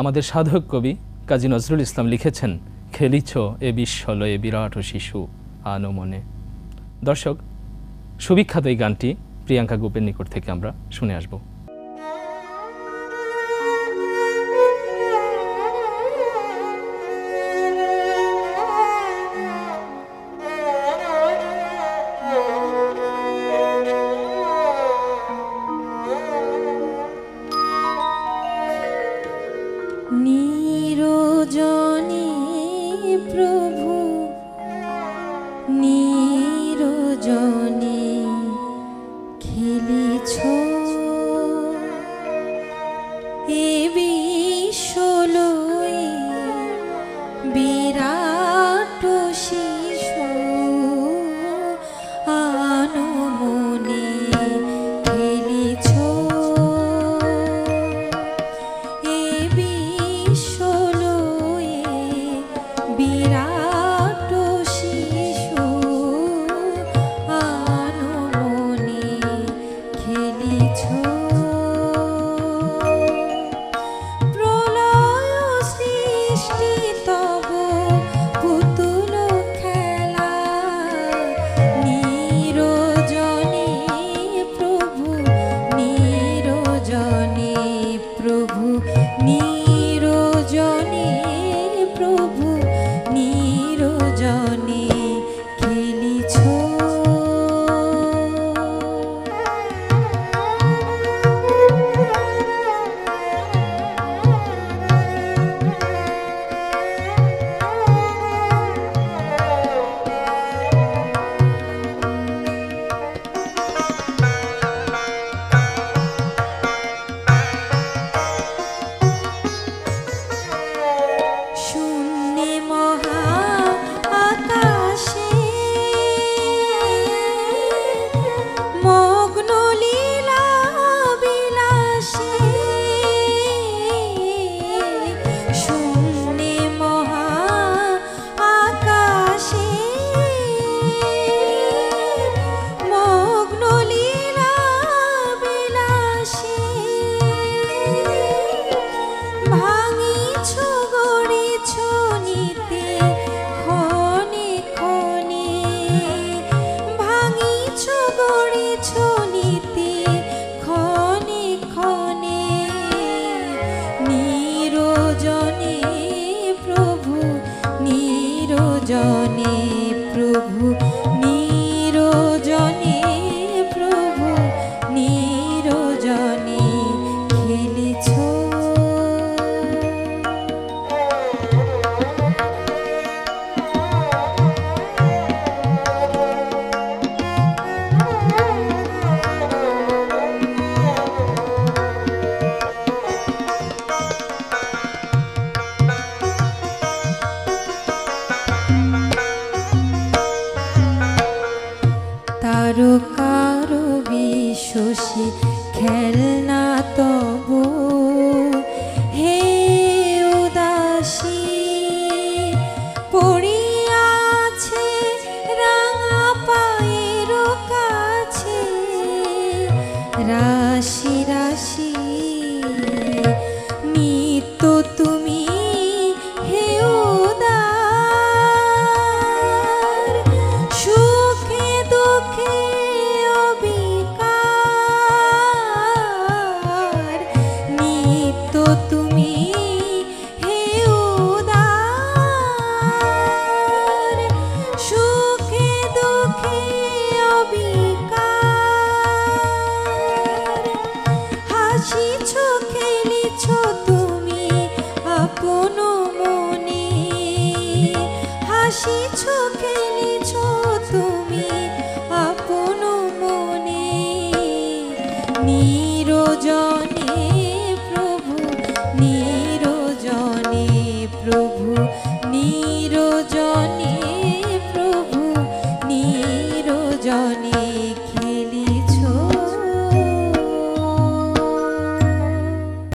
আমাদের সাধক কবি কাজী নজরুল ইসলাম লিখেছেন, খেলিছ এ বিশ্বলয়ে বিরাট শিশু আনো মনে। দর্শক, সুবিখ্যাত এই গানটি প্রিয়াঙ্কা গোপের নিকট থেকে আমরা শুনে আসব। নিরজনে প্রভু নিরজনে খেলিছ নিরজনে বিশ্বসী খেলনা তো হে উদাসী পড়িয়াছে রাঙা পায়ের কাছে। রাশি রাশি। খেলিছ তুমি আপন মনে। নিরজনে